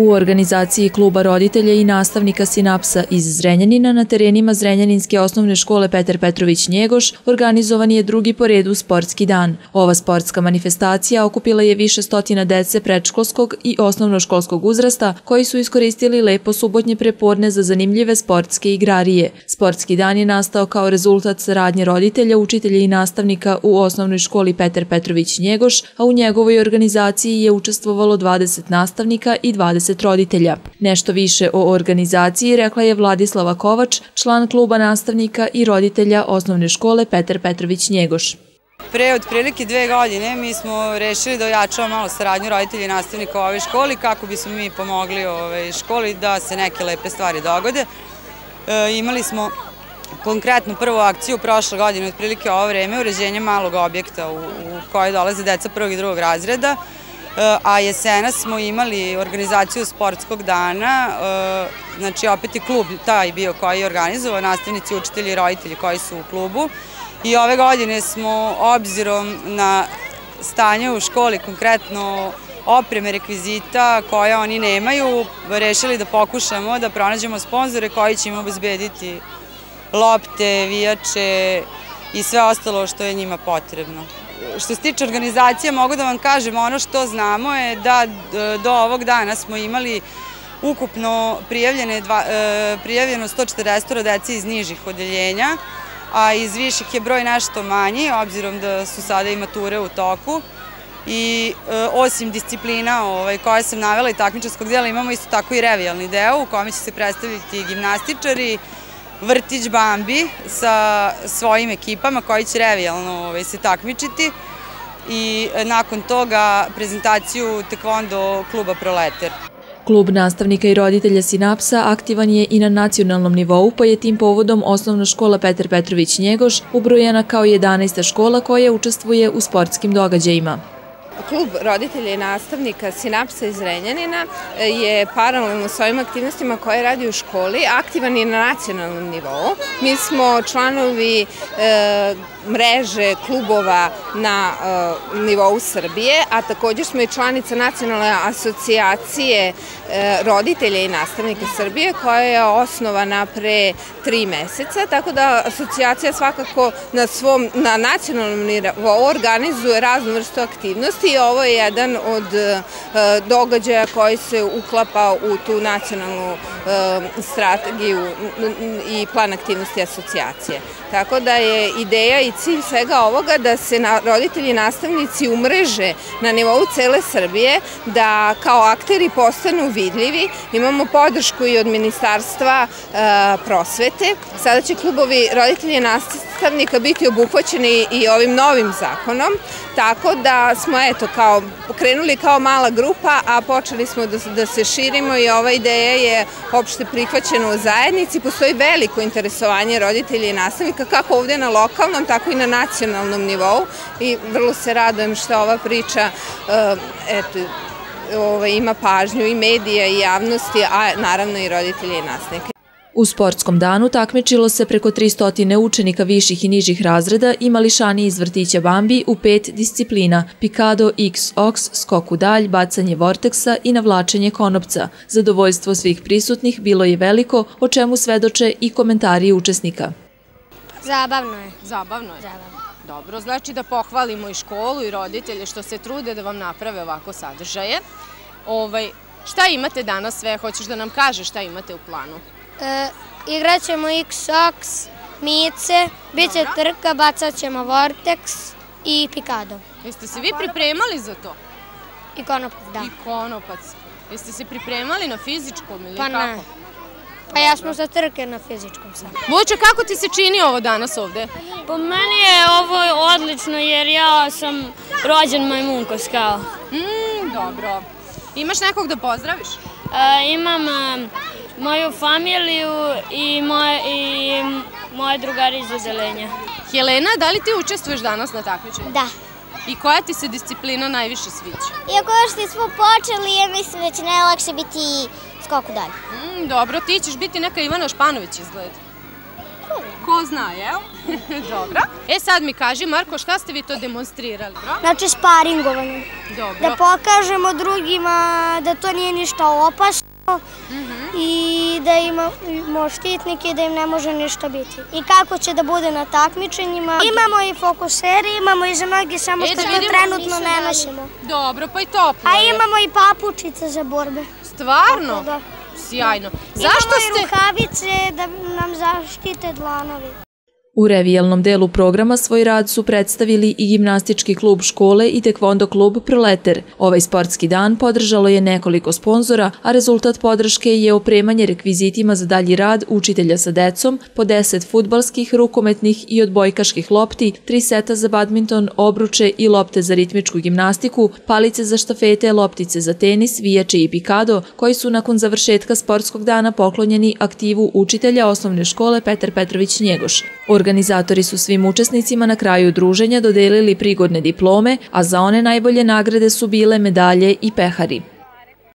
U organizaciji kluba roditelja i nastavnika Sinapsa iz Zrenjanina na terenima Zrenjaninske osnovne škole Petar Petrović Njegoš organizovan je drugi po redu sportski dan. Ova sportska manifestacija okupila je više stotina dece predškolskog i osnovnoškolskog uzrasta koji su iskoristili lepo subotnje prepodne za zanimljive sportske igrarije. Sportski dan je nastao kao rezultat saradnje roditelja, učitelja i nastavnika u osnovnoj školi Petar Petrović Njegoš, a u njegovoj organizaciji je učestvovalo 20 nastavnika i 20 20 roditelja. Nešto više o organizaciji rekla je Vladislava Kovač, član kluba nastavnika i roditelja osnovne škole Petar Petrović Njegoš. Pre otprilike dve godine mi smo rešili da ojačamo malo saradnju roditelja i nastavnika u ovoj školi kako bismo mi pomogli ovoj školi da se neke lepe stvari dogode. E, imali smo konkretnu prvu akciju prošle godine, otprilike ovo vreme, uređenje malog objekta u, u kojoj dolaze deca prvog i drugog razreda a jesena smo imali organizaciju sportskog dana, e, znači opet je klub taj bio koji je organizovao, nastavnici, učitelji i roditelji koji su u klubu. I ove godine smo obzirom na stanje u školi, konkretno opreme, rekvizita koje oni nemaju, rešili da pokušamo da pronađemo sponzore koji će im obezbediti lopte, vijače i sve ostalo što je njima potrebno što se tiče organizacije, mogu da vam kažem, ono što znamo je da e, do ovog dana smo imali ukupno prijavljene, e, prijavljeno 140 deci iz nižih odeljenja, a iz viših je broj nešto manji, obzirom da su sada i mature u toku. I e, osim disciplina ovaj, koje sam navela i takmičarskog dela, imamo isto tako i revijalni deo u kome će se predstaviti gimnastičari, vrtić Bambi sa svojim ekipama koji će revijalno ovaj, se takmičiti i nakon toga prezentaciju tekvondo kluba Proleter. Klub nastavnika i roditelja Sinapsa aktivan je i na nacionalnom nivou, pa je tim povodom osnovna škola Petar Petrović Njegoš ubrojena kao 11. škola koja učestvuje u sportskim događajima. Klub roditelja i nastavnika Sinapsa iz Renjanina e, je paralelno s ovim aktivnostima koje radi u školi aktivan i na nacionalnom nivou. Mi smo članovi e, mreže klubova na e, nivou Srbije, a također smo i članica Nacionalne asocijacije roditelja i nastavnika Srbije koja je osnovana pre tri meseca, tako da asocijacija svakako na svom na nacionalnom nivou organizuje raznu vrstu aktivnosti i ovo je jedan od e, događaja koji se uklapa u tu nacionalnu e, strategiju i plan aktivnosti asocijacije. Tako da je ideja i cilj svega ovoga da se roditelji i nastavnici umreže na nivou cele Srbije, da kao akteri postanu vidljivi. Imamo podršku i od Ministarstva e, prosvete. Sada će klubovi roditelji i nastavnika biti obuhvaćeni i ovim novim zakonom, tako da smo eto kao pokrenuli kao mala grupa, a počeli smo da, da se širimo i ova ideja je opšte prihvaćena u zajednici. Postoji veliko interesovanje roditelja i nastavnika, kako ovde na lokalnom, tako i na nacionalnom nivou i vrlo se radujem što ova priča eh, eto, ovaj, ima pažnju i medija i javnosti, a naravno i roditelja i nastavnika. U sportskom danu takmičilo se preko 300 učenika viših i nižih razreda i mališani iz vrtića Bambi u pet disciplina – pikado, x, ox, skok u dalj, bacanje vorteksa i navlačenje konopca. Zadovoljstvo svih prisutnih bilo je veliko, o čemu svedoče i komentari učesnika. Zabavno je. Zabavno je? Zabavno. Dobro, znači da pohvalimo i školu i roditelje što se trude da vam naprave ovako sadržaje. Ovaj, šta imate danas sve? Hoćeš da nam kažeš šta imate u planu? E, igrat ćemo X-Ox, mice, bit će trka, bacat ćemo Vortex i Pikado. Jeste se vi pripremali za to? I konopac, da. I konopac. Jeste se pripremali na fizičkom ili pa kako? Pa ne. Pa ja smo za trke na fizičkom sad. Vuče, kako ti se čini ovo danas ovde? Po meni je ovo odlično jer ja sam rođen majmunkos kao. Mm, dobro. Imaš nekog da pozdraviš? E, imam e, moju familiju i moje, i moje drugari iz odelenja. Helena, da li ti učestvuješ danas na takmičenju? Da. I koja ti se disciplina najviše sviđa? Iako još nismo počeli, ja mislim da će najlakše biti skok u dalje. Mm, dobro, ti ćeš biti neka Ivana Španović izgleda. Dobro. Ko zna, jel? Dobro. E sad mi kaži, Marko, šta ste vi to demonstrirali, bro? Znači sparingovanje. Dobro. Da pokažemo drugima da to nije ništa opasno i da imamo štitnike i da im ne može ništa biti. I kako će da bude na takmičenjima. Imamo i fokusere, imamo i za noge, samo E, što da to vidimo. trenutno ne nosimo. Dobro, pa i toplo A imamo i papučice za borbe. Stvarno? Da. Sjajno. Zašto Imamo i ste... rukavice da nam zaštite dlanovi. U revijalnom delu programa svoj rad su predstavili i gimnastički klub škole i tekvondo klub Proleter. Ovaj sportski dan podržalo je nekoliko sponzora, a rezultat podrške je opremanje rekvizitima za dalji rad učitelja sa decom, po 10 futbalskih, rukometnih i odbojkaških lopti, tri seta za badminton, obruče i lopte za ritmičku gimnastiku, palice za štafete, loptice za tenis, vijače i pikado, koji su nakon završetka sportskog dana poklonjeni aktivu učitelja osnovne škole Petar Petrović Njegoš. Organizatori su svim učesnicima na kraju druženja dodelili prigodne diplome, a za one najbolje nagrade su bile medalje i pehari.